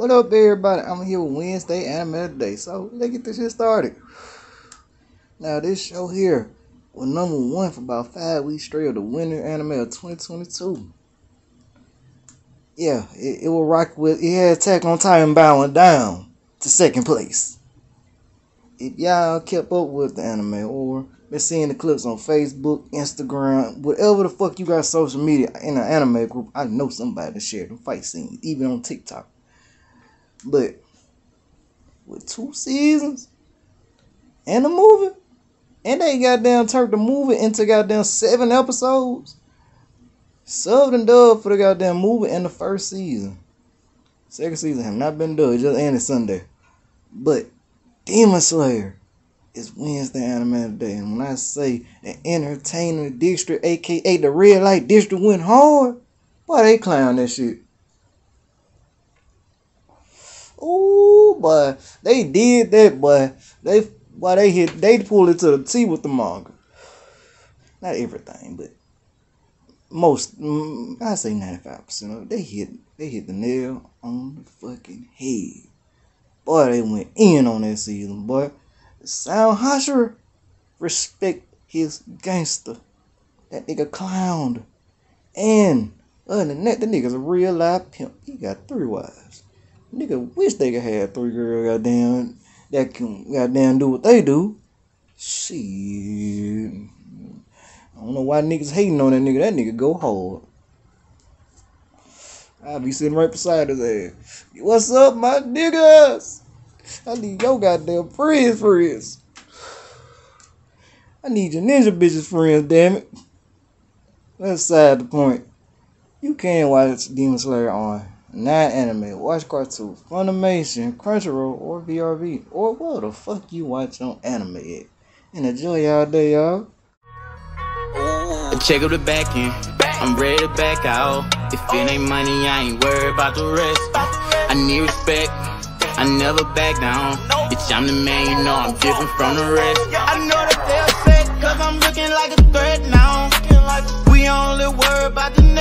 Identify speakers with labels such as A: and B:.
A: What up, everybody? I'm here with Wednesday Anime Today. So let's get this shit started. Now, this show here was number one for about five weeks straight of the winter anime of 2022. Yeah, it, it will rock with it had Attack on Titan bowing down to second place. If y'all kept up with the anime or been seeing the clips on Facebook, Instagram, whatever the fuck you got social media in an anime group, I know somebody that shared the fight scenes, even on TikTok. But with two seasons and a movie, and they goddamn turned the movie into goddamn seven episodes. Subbed and dubbed for the goddamn movie in the first season. Second season have not been dubbed, just ended Sunday. But Demon Slayer is Wednesday Anime Day. And when I say the entertainment district, aka the red light district, went hard, boy, they clown that shit. Boy, they did that, boy. They, boy, they hit, they pulled it to the T with the manga. Not everything, but most, mm, I say ninety five percent of it. They hit, they hit the nail on the fucking head. Boy, they went in on that season, boy. Sound Hashira, respect his gangster. That nigga clowned. And other than that, the nigga's a real life pimp. He got three wives. Nigga wish they could have three girls goddamn that can goddamn do what they do. Shit. I don't know why niggas hating on that nigga. That nigga go hard. I'll be sitting right beside his ass. What's up, my niggas? I need your goddamn friends, friends. I need your ninja bitches friends, damn it. Let's side the point. You can watch Demon Slayer on not anime, watch cartoon, Funimation, Crunchyroll, or VRV, or what the fuck you watch on anime. And enjoy y'all day, y'all.
B: Check up the back end. I'm ready to back out. If it ain't money, I ain't worried about the rest. I need respect. I never back down. Bitch, I'm the man, you know I'm different from the rest. I know that they're upset, cause I'm looking like a threat now. We only worry about the.